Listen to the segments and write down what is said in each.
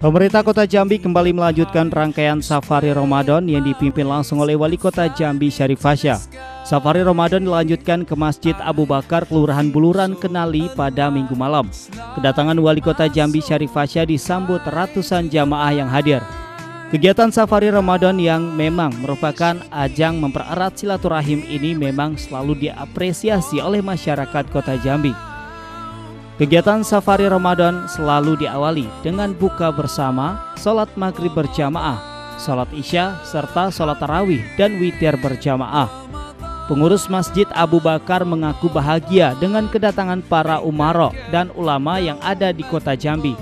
Pemerintah Kota Jambi kembali melanjutkan rangkaian safari Ramadan yang dipimpin langsung oleh Wali Kota Jambi Syarif Fasya. Safari Ramadan dilanjutkan ke Masjid Abu Bakar, Kelurahan Buluran, Kenali pada minggu malam. Kedatangan Wali Kota Jambi Syarif Fasya disambut ratusan jamaah yang hadir. Kegiatan safari Ramadan yang memang merupakan ajang mempererat silaturahim ini memang selalu diapresiasi oleh masyarakat Kota Jambi. Kegiatan safari Ramadan selalu diawali dengan buka bersama, sholat maghrib berjamaah, sholat isya, serta sholat tarawih dan witir berjamaah. Pengurus Masjid Abu Bakar mengaku bahagia dengan kedatangan para umaro dan ulama yang ada di kota Jambi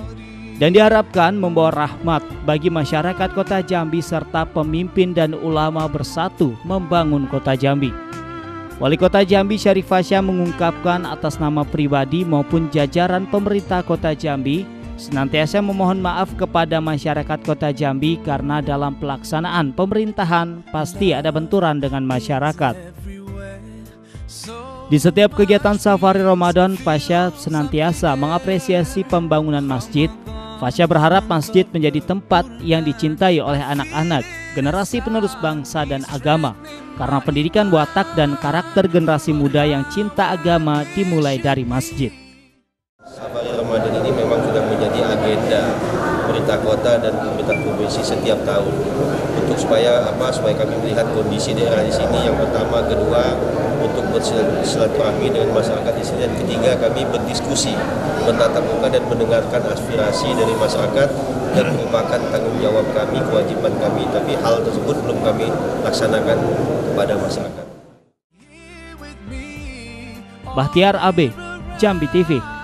dan diharapkan membawa rahmat bagi masyarakat kota Jambi serta pemimpin dan ulama bersatu membangun kota Jambi. Wali Kota Jambi Syarif Fasya mengungkapkan atas nama pribadi maupun jajaran pemerintah Kota Jambi senantiasa memohon maaf kepada masyarakat Kota Jambi karena dalam pelaksanaan pemerintahan pasti ada benturan dengan masyarakat. Di setiap kegiatan safari Ramadan, Fasya senantiasa mengapresiasi pembangunan masjid. Fasya berharap masjid menjadi tempat yang dicintai oleh anak-anak generasi penerus bangsa dan agama karena pendidikan watak dan karakter generasi muda yang cinta agama dimulai dari masjid. Safari Ramadan ini memang sudah menjadi agenda pemerintah kota dan pemerintah provinsi setiap tahun. Untuk supaya apa? Supaya kami melihat kondisi daerah di sini. Yang pertama kedua untuk bersilaturahmi dengan masyarakat di sini dan ketiga kami berdiskusi menatap muka dan mendengarkan aspirasi dari masyarakat dan merupakan tanggung jawab kami, kewajiban kami, tapi hal tersebut belum kami laksanakan kepada masyarakat. Bahtiar AB, Jambi TV.